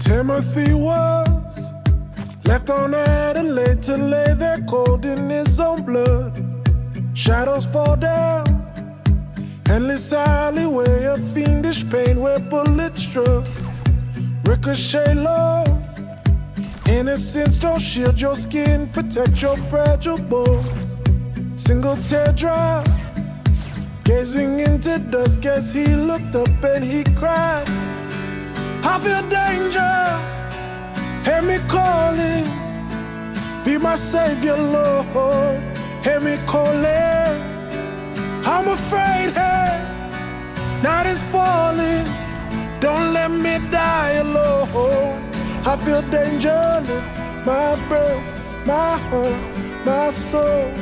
Timothy was left on Adelaide to lay there cold in his own blood. Shadows fall down, endless alleyway of fiendish pain where bullets struck. Ricochet laws, innocence don't shield your skin, protect your fragile bones. Single teardrop, gazing into dusk as he looked up and he cried. Feel danger, hear me calling, be my savior, Lord. Hear me calling, I'm afraid, hey, night is falling. Don't let me die alone. I feel danger, lift my breath, my heart, my soul.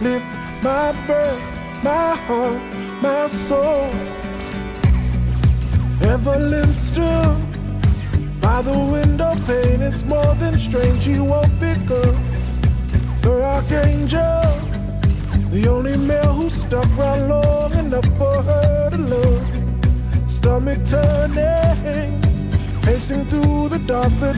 Lift my breath, my heart, my soul. Evelyn stood by the window pane. It's more than strange, you won't pick up the archangel. The only male who stuck around long enough for her to love. Stomach turning, pacing through the dark, the